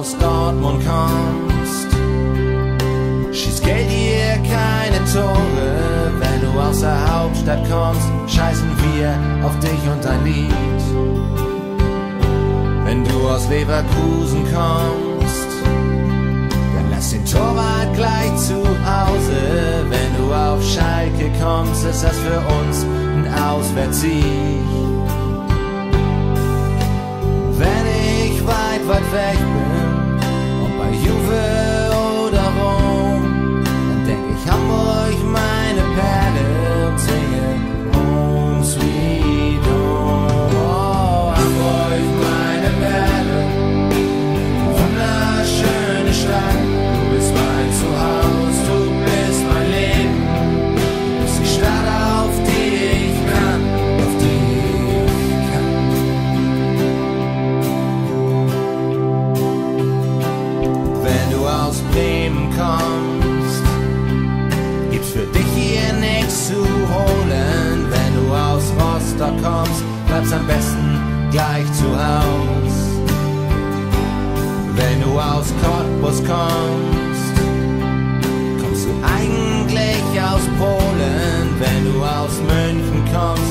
aus Dortmund kommst. Schießt Geld hier keine Tore, wenn du aus der Hauptstadt kommst, scheißen wir auf dich und dein Lied. Wenn du aus Leverkusen kommst, dann lass den Torwart gleich zu Hause. Wenn du auf Schalke kommst, ist das für uns ein Auswärtssieg. Weg bin. Und bei Juve oder Rom, dann denk ich Hamburg meine Perle rauskommst, kommst du eigentlich aus Polen, wenn du aus München kommst.